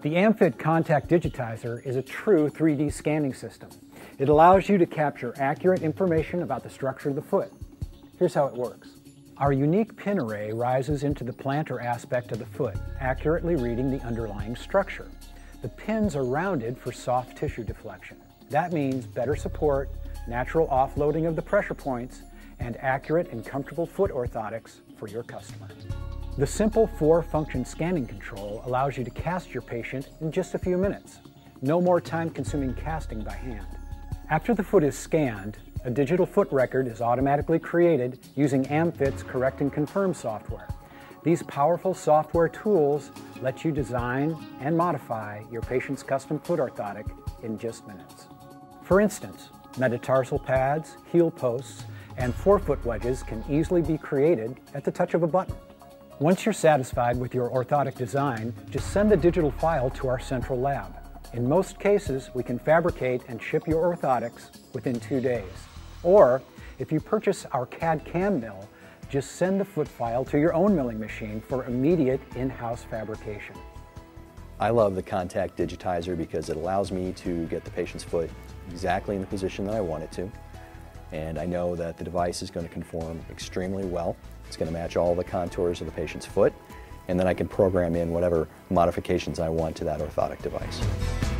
The AmFit Contact Digitizer is a true 3D scanning system. It allows you to capture accurate information about the structure of the foot. Here's how it works. Our unique pin array rises into the plantar aspect of the foot, accurately reading the underlying structure. The pins are rounded for soft tissue deflection. That means better support, natural offloading of the pressure points, and accurate and comfortable foot orthotics for your customer. The simple four-function scanning control allows you to cast your patient in just a few minutes. No more time-consuming casting by hand. After the foot is scanned, a digital foot record is automatically created using AmFit's Correct and Confirm software. These powerful software tools let you design and modify your patient's custom foot orthotic in just minutes. For instance, metatarsal pads, heel posts, and forefoot wedges can easily be created at the touch of a button. Once you're satisfied with your orthotic design, just send the digital file to our central lab. In most cases, we can fabricate and ship your orthotics within two days. Or, if you purchase our CAD-CAM mill, just send the foot file to your own milling machine for immediate in-house fabrication. I love the contact digitizer because it allows me to get the patient's foot exactly in the position that I want it to. And I know that the device is going to conform extremely well it's going to match all the contours of the patient's foot, and then I can program in whatever modifications I want to that orthotic device.